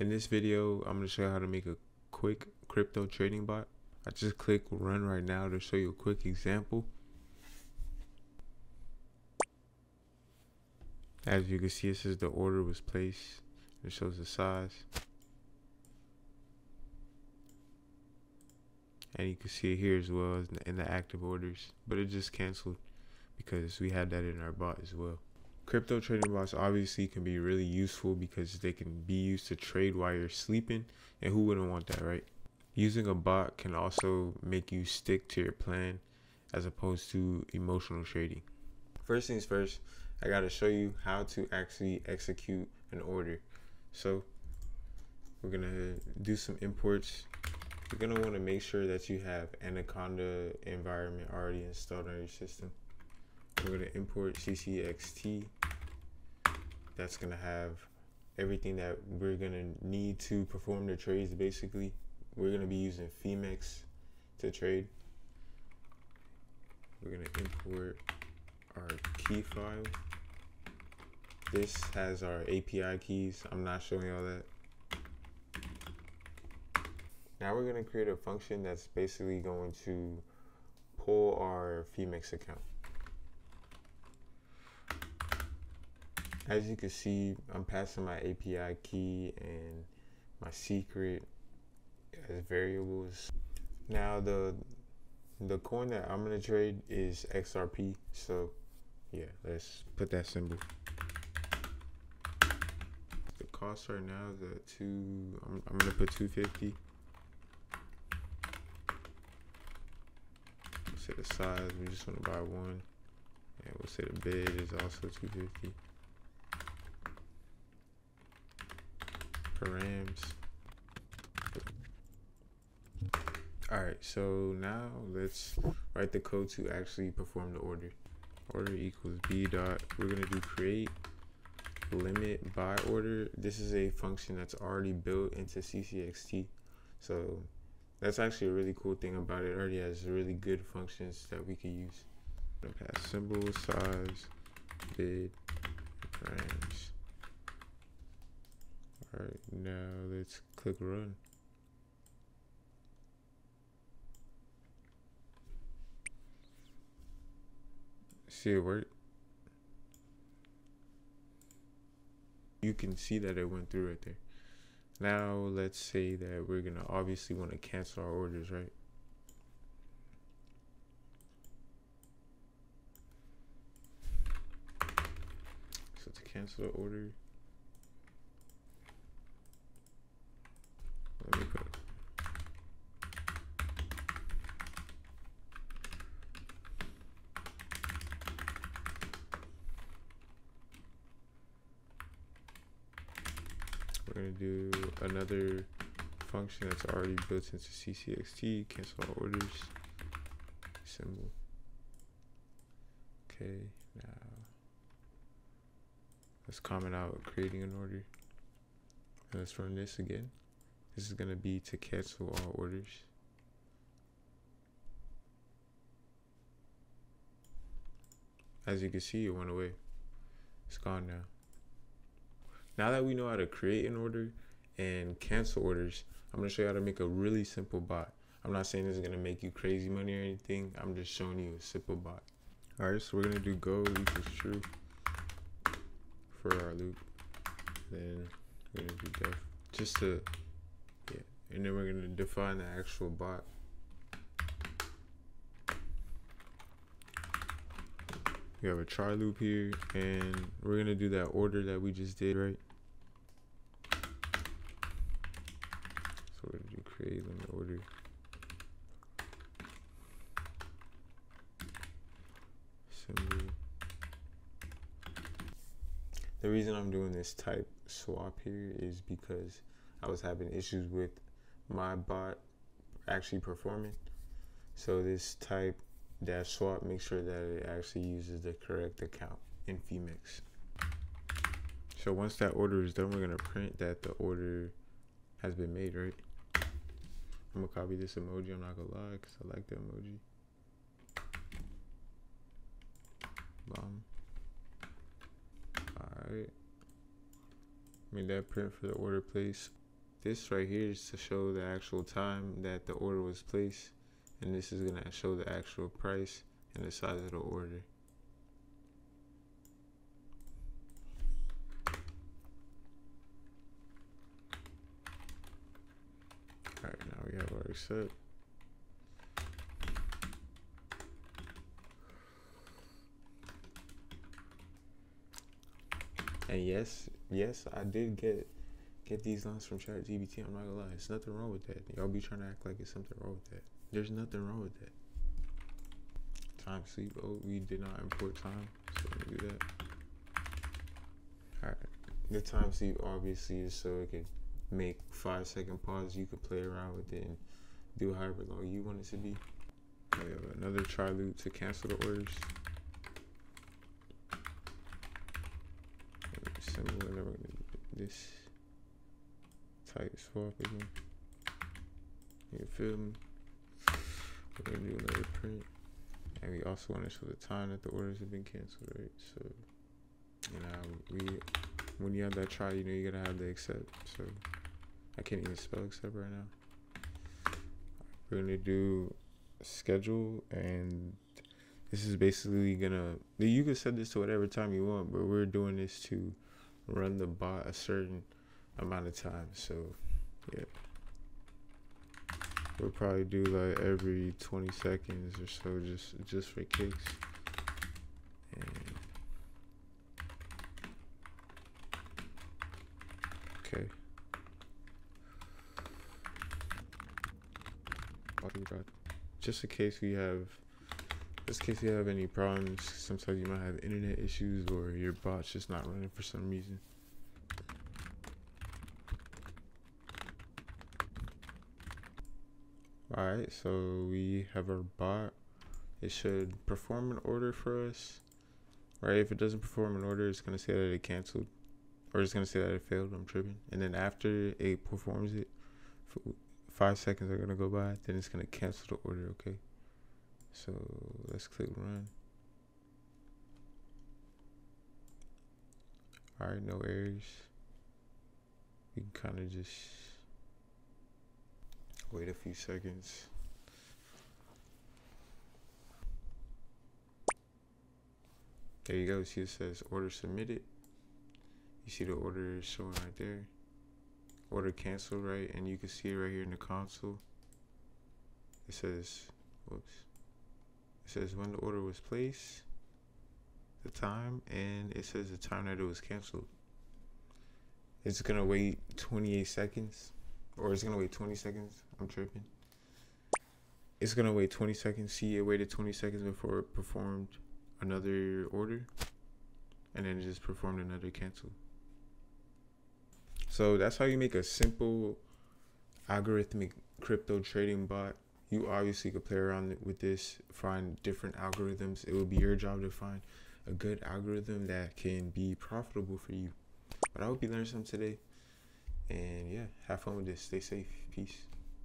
In this video, I'm going to show you how to make a quick crypto trading bot. I just click run right now to show you a quick example. As you can see, it says the order was placed. It shows the size. And you can see it here as well as in the active orders, but it just canceled because we had that in our bot as well. Crypto trading bots obviously can be really useful because they can be used to trade while you're sleeping, and who wouldn't want that, right? Using a bot can also make you stick to your plan as opposed to emotional trading. First things first, I got to show you how to actually execute an order. So we're to do some imports. You're want to make sure that you have Anaconda environment already installed on your system. We're to import CCXT. That's going to have everything that we're going to need to perform the trades basically. We're going to be using Phemex to trade. We're going to import our key file. This has our API keys. I'm not showing all that. Now we're going to create a function that's basically going to pull our Phemex account. As you can see, I'm passing my API key and my secret as variables. Now the the coin that I'm gonna trade is XRP. So yeah, let's put that symbol. The cost right now is at two. I'm, I'm gonna put 250. Say the size. We just want to buy one, and we'll say the bid is also 250. Params. Alright, so now let's write the code to actually perform the order. Order equals b dot, we're gonna do create limit buy order. This is a function that's already built into CCXT. So that's actually a really cool thing about it. It already has really good functions that we can use. Pass symbol, size, bid, params. All right, now let's click run. See it work? You can see that it went through right there. Now let's say that we're gonna obviously want to cancel our orders, right? So to cancel the order, Let me put We're gonna do another function that's already built into CCXT, cancel all orders, symbol. Okay, now let's comment out creating an order. And let's run this again. This is going to be to cancel all orders. As you can see, it went away. It's gone now. Now that we know how to create an order and cancel orders, I'm to show you how to make a really simple bot. I'm not saying this is to make you crazy money or anything. I'm just showing you a simple bot. All right, so we're to do go equals true for our loop. Then we're to do def just to yeah. and then we're to define the actual bot. We have a try loop here, and we're to do that order that we just did, right? So create order. The reason I'm doing this type swap here is because I was having issues with my bot actually performing. So this type dash swap makes sure that it actually uses the correct account in Phemex. So once that order is done, we're gonna print that the order has been made, right? I'm gonna copy this emoji, I'm not gonna lie, cause I like the emoji. Bomb. Alright. Made that print for the order place. this right here is to show the actual time that the order was placed and this is to show the actual price and the size of the order all right we accept and yes yes i did get get these lines from ChatGPT. I'm not gonna lie, there's nothing wrong with that. Y'all be trying to act like it's something wrong with that. There's nothing wrong with that. Time sleep. Oh, we did not import time, so me do that. All right. The time sleep obviously is so it can make five second pause. You can play around with it and do however long you want it to be. We have another try loop to cancel the orders. Similar, we're gonna do this type swap again. You feel me? We're gonna do another print. And we also want to show the time that the orders have been canceled, right? So, you know, we, when you have that try, you know, you gotta have the accept. So, I can't even spell accept right now. We're gonna do schedule, and this is basically gonna, you can set this to whatever time you want, but we're doing this to run the bot a certain amount of time. So, yeah. We'll probably do like every 20 seconds or so just just for kicks. Okay. Just in case we have just in case you have any problems, sometimes you might have internet issues or your bot's just not running for some reason. Alright, so we have our bot. It should perform an order for us. Right, if it doesn't perform an order, it's gonna say that it canceled. Or it's gonna say that it failed, I'm tripping. And then after it performs it, five seconds are gonna go by, then it's gonna cancel the order, okay? So let's click run. Alright, no errors. We can kind of just Wait a few seconds. There you go. See, it says order submitted. You see the order is showing right there. Order canceled, right? And you can see it right here in the console. It says, whoops. It says when the order was placed, the time, and it says the time that it was canceled. It's gonna wait 28 seconds or it's gonna wait 20 seconds. I'm tripping. It's gonna wait 20 seconds. See, it waited 20 seconds before it performed another order, and then it just performed another cancel. So that's how you make a simple algorithmic crypto trading bot. You obviously could play around with this, find different algorithms. It will be your job to find a good algorithm that can be profitable for you. But I hope you learned something today. And yeah, have fun with this. Stay safe. Peace.